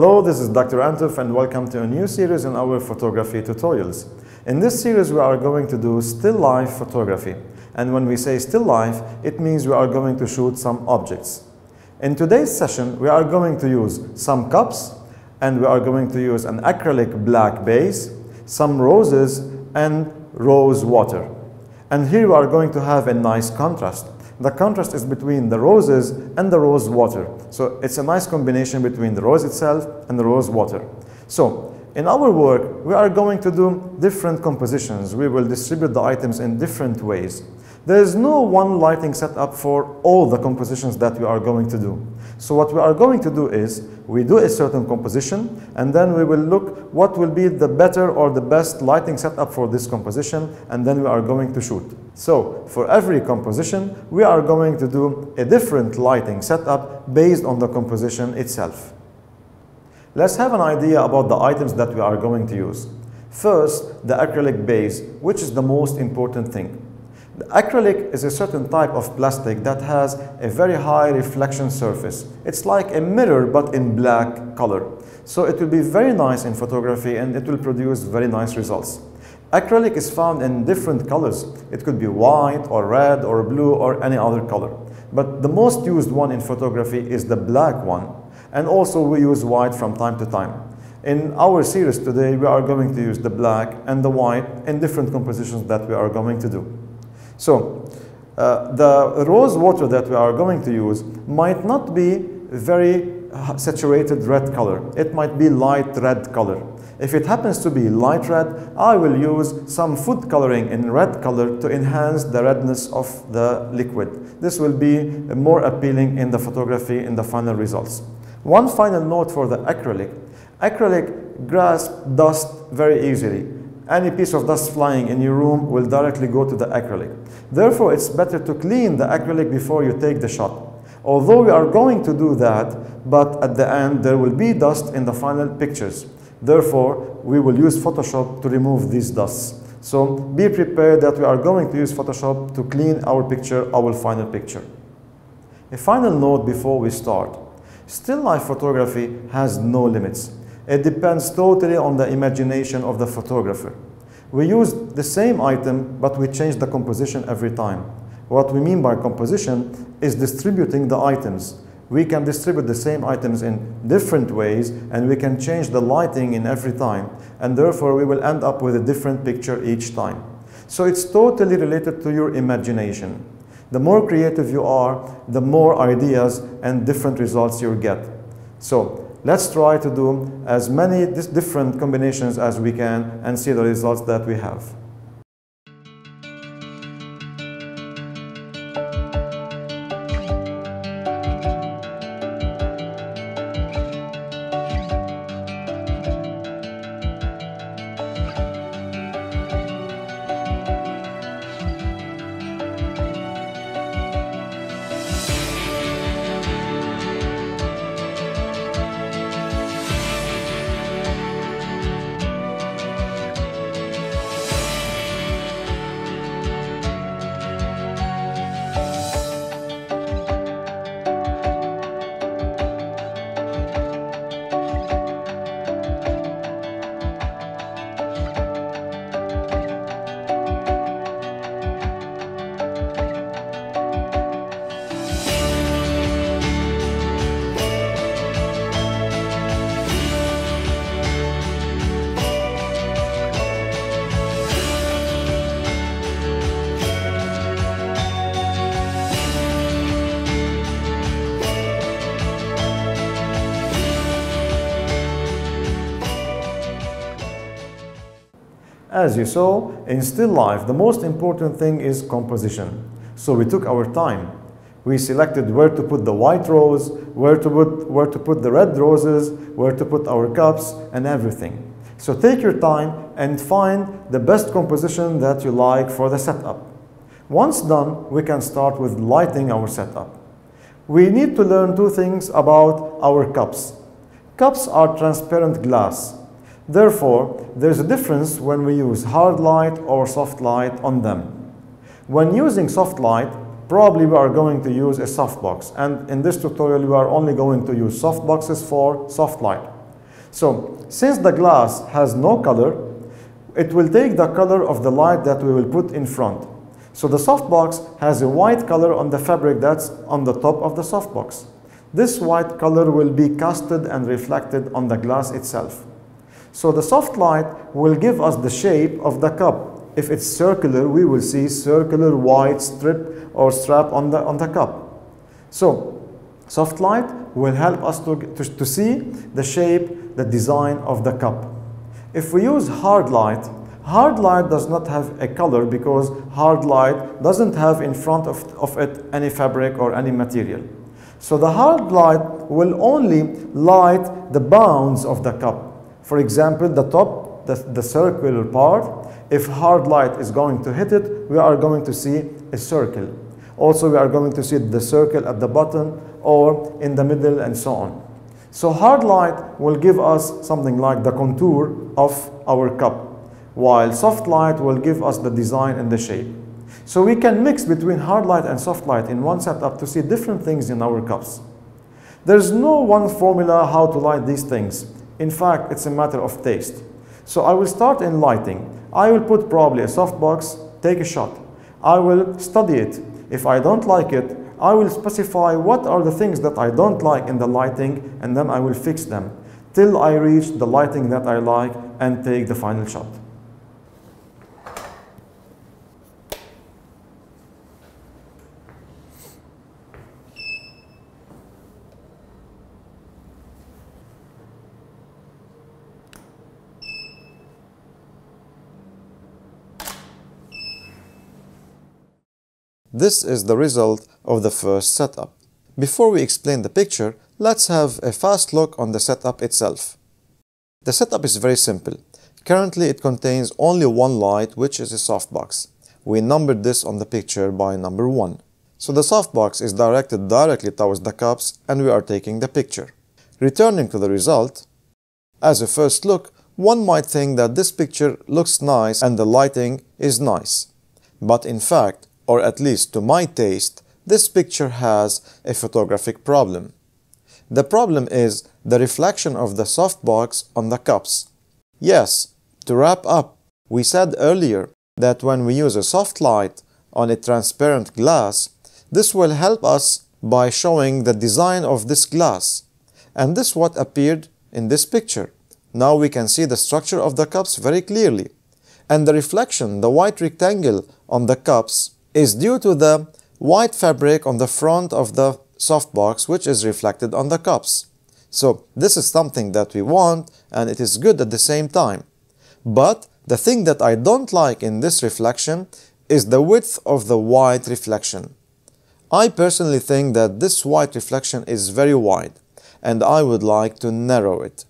Hello, this is Dr. ANTF and welcome to a new series in our photography tutorials. In this series we are going to do still life photography. And when we say still life, it means we are going to shoot some objects. In today's session, we are going to use some cups and we are going to use an acrylic black base, some roses and rose water. And here we are going to have a nice contrast. The contrast is between the roses and the rose water. So it's a nice combination between the rose itself and the rose water. So in our work, we are going to do different compositions. We will distribute the items in different ways. There is no one lighting setup for all the compositions that we are going to do. So what we are going to do is, we do a certain composition, and then we will look what will be the better or the best lighting setup for this composition, and then we are going to shoot. So for every composition, we are going to do a different lighting setup based on the composition itself. Let's have an idea about the items that we are going to use. First, the acrylic base, which is the most important thing. The acrylic is a certain type of plastic that has a very high reflection surface. It's like a mirror but in black color. So it will be very nice in photography and it will produce very nice results. Acrylic is found in different colors. It could be white or red or blue or any other color. But the most used one in photography is the black one. And also we use white from time to time. In our series today, we are going to use the black and the white in different compositions that we are going to do. So uh, the rose water that we are going to use might not be very saturated red color. It might be light red color. If it happens to be light red, I will use some food coloring in red color to enhance the redness of the liquid. This will be more appealing in the photography in the final results. One final note for the acrylic. Acrylic grasps dust very easily any piece of dust flying in your room will directly go to the acrylic. Therefore, it's better to clean the acrylic before you take the shot. Although we are going to do that, but at the end there will be dust in the final pictures. Therefore, we will use Photoshop to remove these dusts. So be prepared that we are going to use Photoshop to clean our picture, our final picture. A final note before we start. Still life photography has no limits. It depends totally on the imagination of the photographer. We use the same item, but we change the composition every time. What we mean by composition is distributing the items. We can distribute the same items in different ways, and we can change the lighting in every time, and therefore we will end up with a different picture each time. So it's totally related to your imagination. The more creative you are, the more ideas and different results you get. So let's try to do as many different combinations as we can and see the results that we have. As you saw, in still life, the most important thing is composition. So we took our time. We selected where to put the white rose, where to put, where to put the red roses, where to put our cups, and everything. So take your time and find the best composition that you like for the setup. Once done, we can start with lighting our setup. We need to learn two things about our cups. Cups are transparent glass. Therefore, there's a difference when we use hard light or soft light on them. When using soft light, probably we are going to use a softbox. And in this tutorial, we are only going to use softboxes for soft light. So since the glass has no color, it will take the color of the light that we will put in front. So the softbox has a white color on the fabric that's on the top of the softbox. This white color will be casted and reflected on the glass itself. So the soft light will give us the shape of the cup. If it's circular, we will see circular white strip or strap on the, on the cup. So soft light will help us to, to, to see the shape, the design of the cup. If we use hard light, hard light does not have a color because hard light doesn't have in front of, of it any fabric or any material. So the hard light will only light the bounds of the cup. For example, the top, the, the circular part, if hard light is going to hit it, we are going to see a circle. Also, we are going to see the circle at the bottom or in the middle and so on. So hard light will give us something like the contour of our cup, while soft light will give us the design and the shape. So we can mix between hard light and soft light in one setup to see different things in our cups. There's no one formula how to light these things. In fact, it's a matter of taste. So I will start in lighting. I will put probably a softbox, take a shot. I will study it. If I don't like it, I will specify what are the things that I don't like in the lighting and then I will fix them till I reach the lighting that I like and take the final shot. This is the result of the first setup. Before we explain the picture, let's have a fast look on the setup itself. The setup is very simple. Currently it contains only one light which is a softbox. We numbered this on the picture by number 1. So the softbox is directed directly towards the cups and we are taking the picture. Returning to the result, as a first look, one might think that this picture looks nice and the lighting is nice. But in fact, or at least to my taste, this picture has a photographic problem. The problem is the reflection of the softbox on the cups. Yes, to wrap up, we said earlier that when we use a soft light on a transparent glass, this will help us by showing the design of this glass. And this what appeared in this picture. Now we can see the structure of the cups very clearly. And the reflection, the white rectangle on the cups, is due to the white fabric on the front of the softbox which is reflected on the cups. So this is something that we want and it is good at the same time. But the thing that I don't like in this reflection is the width of the white reflection. I personally think that this white reflection is very wide and I would like to narrow it.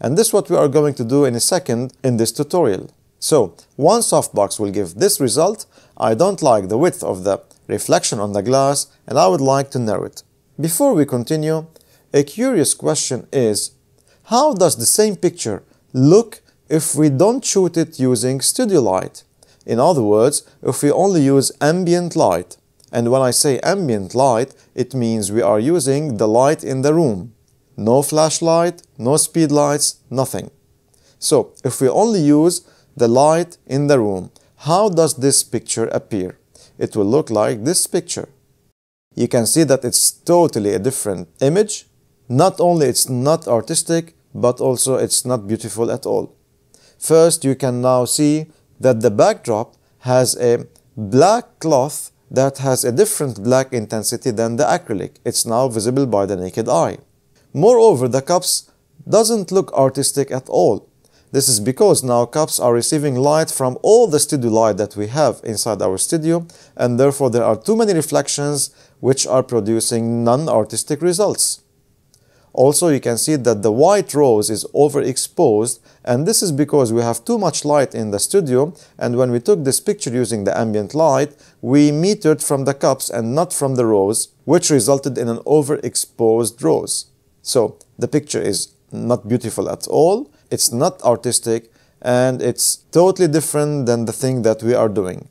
And this is what we are going to do in a second in this tutorial. So one softbox will give this result I don't like the width of the reflection on the glass and I would like to narrow it. Before we continue, a curious question is, how does the same picture look if we don't shoot it using studio light? In other words, if we only use ambient light. And when I say ambient light, it means we are using the light in the room. No flashlight, no speed lights, nothing. So if we only use the light in the room, how does this picture appear? It will look like this picture. You can see that it's totally a different image. Not only it's not artistic, but also it's not beautiful at all. First, you can now see that the backdrop has a black cloth that has a different black intensity than the acrylic. It's now visible by the naked eye. Moreover, the cups doesn't look artistic at all. This is because now cups are receiving light from all the studio light that we have inside our studio and therefore there are too many reflections which are producing non-artistic results. Also you can see that the white rose is overexposed and this is because we have too much light in the studio and when we took this picture using the ambient light we metered from the cups and not from the rose which resulted in an overexposed rose. So the picture is not beautiful at all it's not artistic, and it's totally different than the thing that we are doing.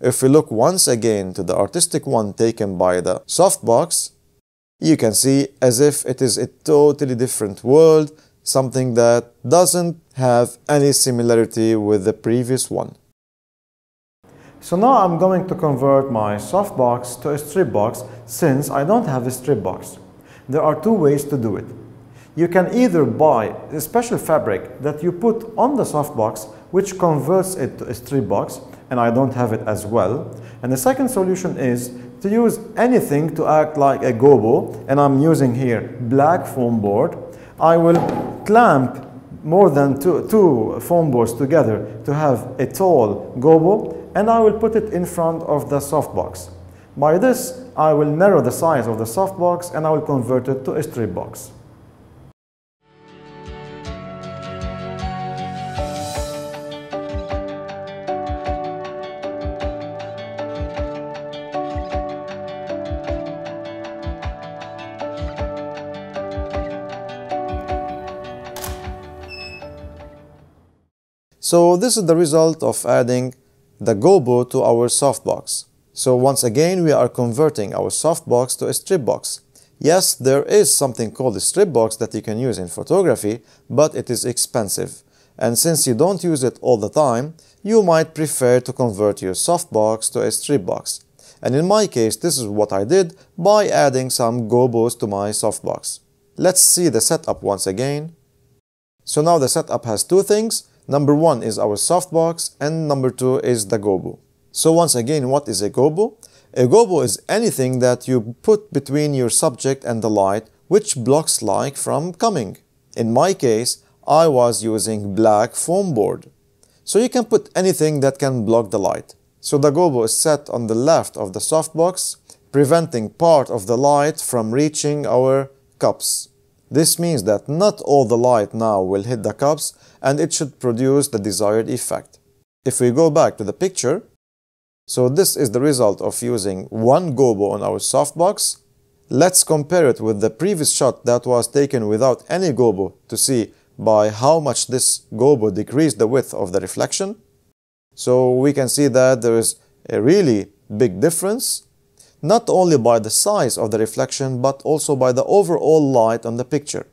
If we look once again to the artistic one taken by the softbox, you can see as if it is a totally different world, something that doesn't have any similarity with the previous one. So now I'm going to convert my softbox to a strip box since I don't have a strip box. There are two ways to do it. You can either buy a special fabric that you put on the softbox which converts it to a strip box and I don't have it as well. And the second solution is to use anything to act like a gobo and I'm using here black foam board. I will clamp more than two, two foam boards together to have a tall gobo and I will put it in front of the softbox. By this, I will narrow the size of the softbox and I will convert it to a strip box. So this is the result of adding the gobo to our softbox. So once again, we are converting our softbox to a strip box. Yes, there is something called a strip box that you can use in photography, but it is expensive. And since you don't use it all the time, you might prefer to convert your softbox to a strip box. And in my case, this is what I did by adding some gobos to my softbox. Let's see the setup once again. So now the setup has two things. Number one is our softbox and number two is the gobo. So once again, what is a gobo? A gobo is anything that you put between your subject and the light which blocks light from coming. In my case, I was using black foam board. So you can put anything that can block the light. So the gobo is set on the left of the softbox, preventing part of the light from reaching our cups. This means that not all the light now will hit the cups and it should produce the desired effect. If we go back to the picture, so this is the result of using one gobo on our softbox. Let's compare it with the previous shot that was taken without any gobo to see by how much this gobo decreased the width of the reflection. So we can see that there is a really big difference, not only by the size of the reflection, but also by the overall light on the picture.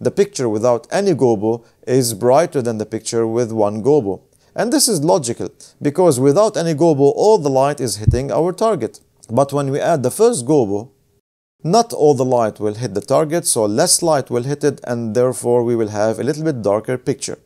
The picture without any gobo is brighter than the picture with one gobo. And this is logical, because without any gobo, all the light is hitting our target. But when we add the first gobo, not all the light will hit the target, so less light will hit it, and therefore we will have a little bit darker picture.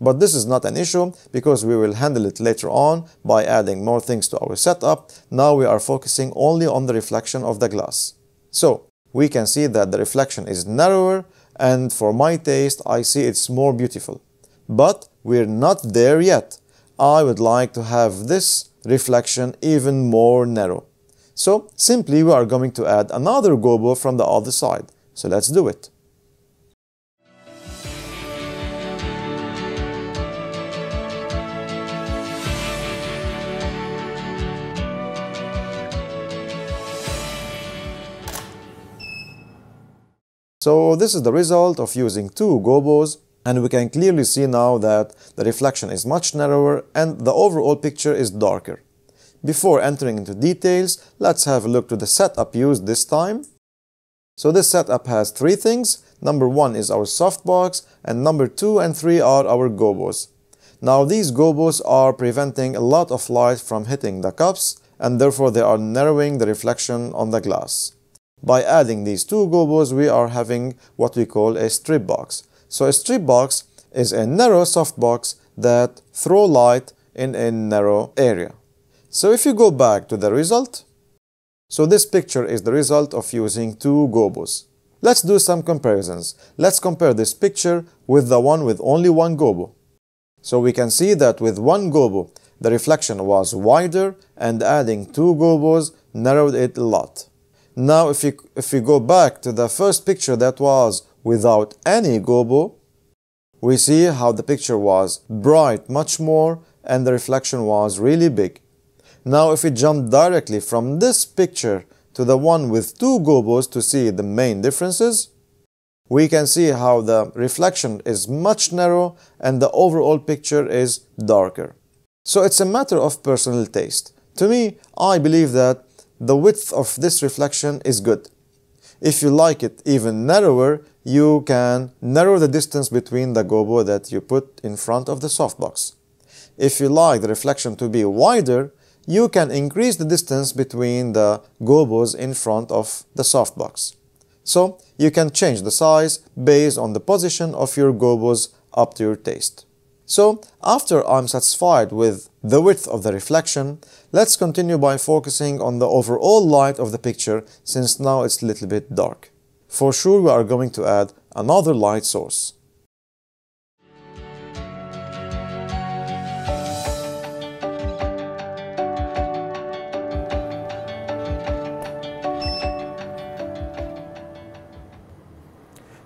But this is not an issue because we will handle it later on by adding more things to our setup. Now we are focusing only on the reflection of the glass. So we can see that the reflection is narrower and for my taste I see it's more beautiful. But we're not there yet. I would like to have this reflection even more narrow. So simply we are going to add another gobo from the other side. So let's do it. So this is the result of using two gobos and we can clearly see now that the reflection is much narrower and the overall picture is darker. Before entering into details, let's have a look to the setup used this time. So this setup has three things. Number one is our softbox and number two and three are our gobos. Now these gobos are preventing a lot of light from hitting the cups and therefore they are narrowing the reflection on the glass. By adding these two gobos, we are having what we call a strip box. So a strip box is a narrow softbox that throw light in a narrow area. So if you go back to the result, so this picture is the result of using two gobos. Let's do some comparisons. Let's compare this picture with the one with only one gobo. So we can see that with one gobo, the reflection was wider and adding two gobos narrowed it a lot. Now, if we, if we go back to the first picture that was without any gobo, we see how the picture was bright much more and the reflection was really big. Now, if we jump directly from this picture to the one with two gobos to see the main differences, we can see how the reflection is much narrow and the overall picture is darker. So it's a matter of personal taste. To me, I believe that the width of this reflection is good. If you like it even narrower, you can narrow the distance between the gobo that you put in front of the softbox. If you like the reflection to be wider, you can increase the distance between the gobos in front of the softbox. So you can change the size based on the position of your gobos up to your taste. So after I'm satisfied with the width of the reflection, let's continue by focusing on the overall light of the picture since now it's a little bit dark. For sure we are going to add another light source.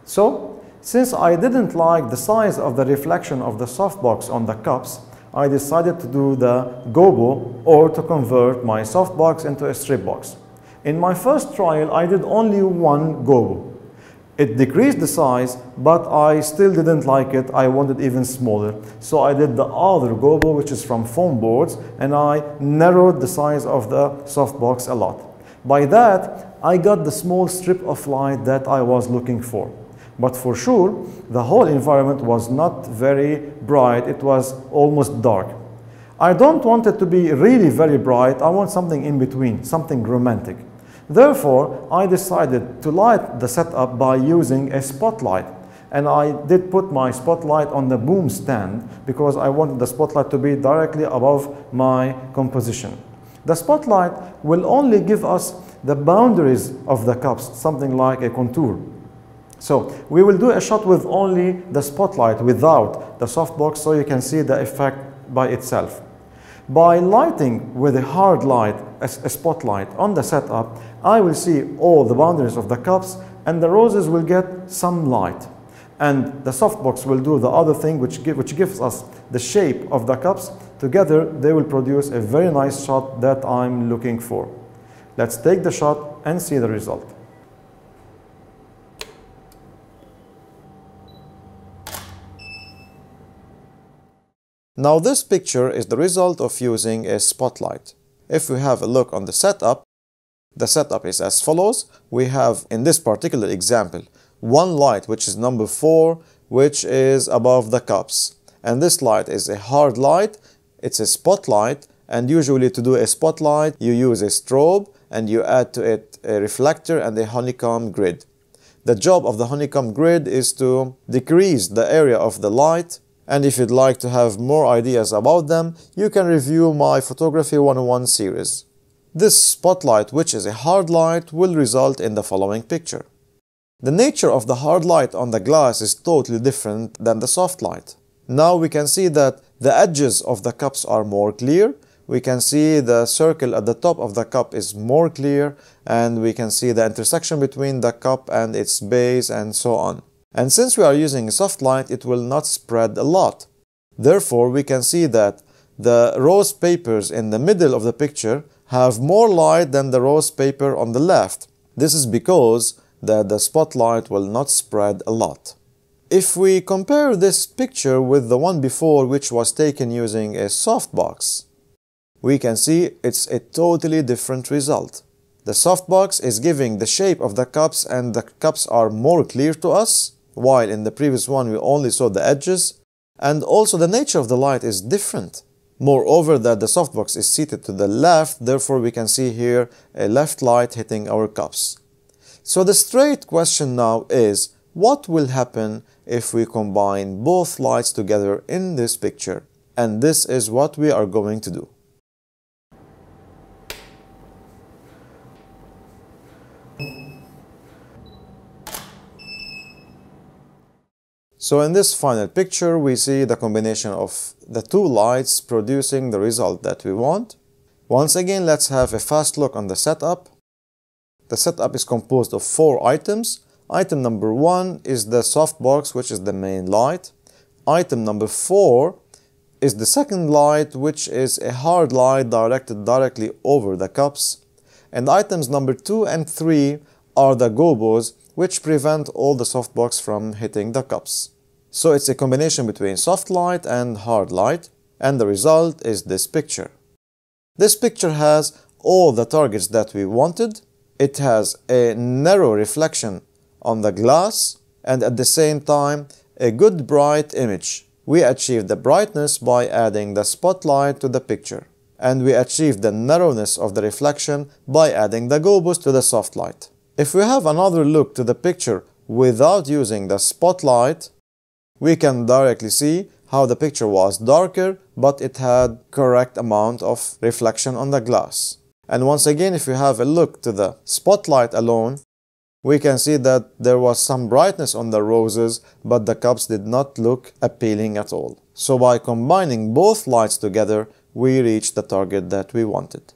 So, since I didn't like the size of the reflection of the softbox on the cups, I decided to do the gobo or to convert my softbox into a strip box. In my first trial, I did only one gobo. It decreased the size, but I still didn't like it. I wanted even smaller. So I did the other gobo, which is from foam boards, and I narrowed the size of the softbox a lot. By that, I got the small strip of light that I was looking for. But for sure, the whole environment was not very bright. It was almost dark. I don't want it to be really very bright. I want something in between, something romantic. Therefore, I decided to light the setup by using a spotlight. And I did put my spotlight on the boom stand because I wanted the spotlight to be directly above my composition. The spotlight will only give us the boundaries of the cups, something like a contour. So we will do a shot with only the spotlight without the softbox so you can see the effect by itself. By lighting with a hard light, a, spotlight on the setup, I will see all the boundaries of the cups and the roses will get some light. And the softbox will do the other thing which, give, which gives us the shape of the cups. Together they will produce a very nice shot that I'm looking for. Let's take the shot and see the result. Now this picture is the result of using a spotlight. If we have a look on the setup, the setup is as follows. We have in this particular example one light which is number 4 which is above the cups and this light is a hard light it's a spotlight and usually to do a spotlight you use a strobe and you add to it a reflector and a honeycomb grid. The job of the honeycomb grid is to decrease the area of the light and if you'd like to have more ideas about them, you can review my Photography 101 series. This spotlight, which is a hard light, will result in the following picture. The nature of the hard light on the glass is totally different than the soft light. Now we can see that the edges of the cups are more clear, we can see the circle at the top of the cup is more clear, and we can see the intersection between the cup and its base and so on. And since we are using soft light, it will not spread a lot. Therefore, we can see that the rose papers in the middle of the picture have more light than the rose paper on the left. This is because that the spotlight will not spread a lot. If we compare this picture with the one before which was taken using a softbox, we can see it's a totally different result. The softbox is giving the shape of the cups and the cups are more clear to us while in the previous one we only saw the edges and also the nature of the light is different. Moreover that the softbox is seated to the left therefore we can see here a left light hitting our cups. So the straight question now is what will happen if we combine both lights together in this picture and this is what we are going to do. So in this final picture, we see the combination of the two lights producing the result that we want. Once again, let's have a fast look on the setup. The setup is composed of four items. Item number one is the softbox, which is the main light. Item number four is the second light, which is a hard light directed directly over the cups. And items number two and three are the gobos, which prevent all the softbox from hitting the cups. So it's a combination between soft light and hard light, and the result is this picture. This picture has all the targets that we wanted. It has a narrow reflection on the glass, and at the same time a good bright image. We achieved the brightness by adding the spotlight to the picture and we achieved the narrowness of the reflection by adding the gobos to the soft light. If we have another look to the picture without using the spotlight, we can directly see how the picture was darker but it had correct amount of reflection on the glass. And once again if we have a look to the spotlight alone, we can see that there was some brightness on the roses but the cups did not look appealing at all. So by combining both lights together, we reached the target that we wanted.